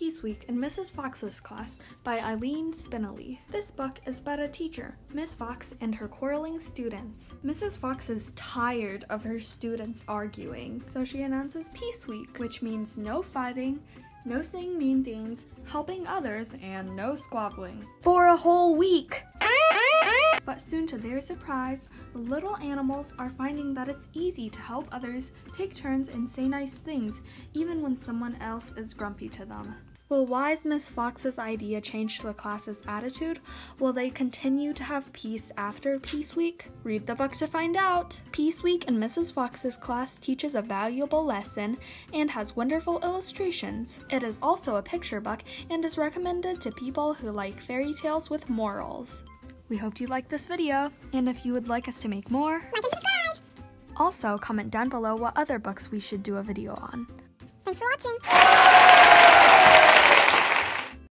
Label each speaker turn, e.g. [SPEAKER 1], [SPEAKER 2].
[SPEAKER 1] Peace Week in Mrs. Fox's Class by Eileen Spinelli. This book is about a teacher, Miss Fox, and her quarreling students. Mrs. Fox is tired of her students arguing, so she announces Peace Week, which means no fighting, no saying mean things, helping others, and no squabbling. For a whole week! But soon to their surprise, little animals are finding that it's easy to help others, take turns, and say nice things, even when someone else is grumpy to them. Will wise Miss Fox's idea change the class's attitude? Will they continue to have peace after Peace Week? Read the book to find out. Peace Week in Mrs. Fox's class teaches a valuable lesson and has wonderful illustrations. It is also a picture book and is recommended to people who like fairy tales with morals. We hope you liked this video, and if you would like us to make more,
[SPEAKER 2] Like and subscribe.
[SPEAKER 1] also comment down below what other books we should do a video on.
[SPEAKER 2] Thanks for watching.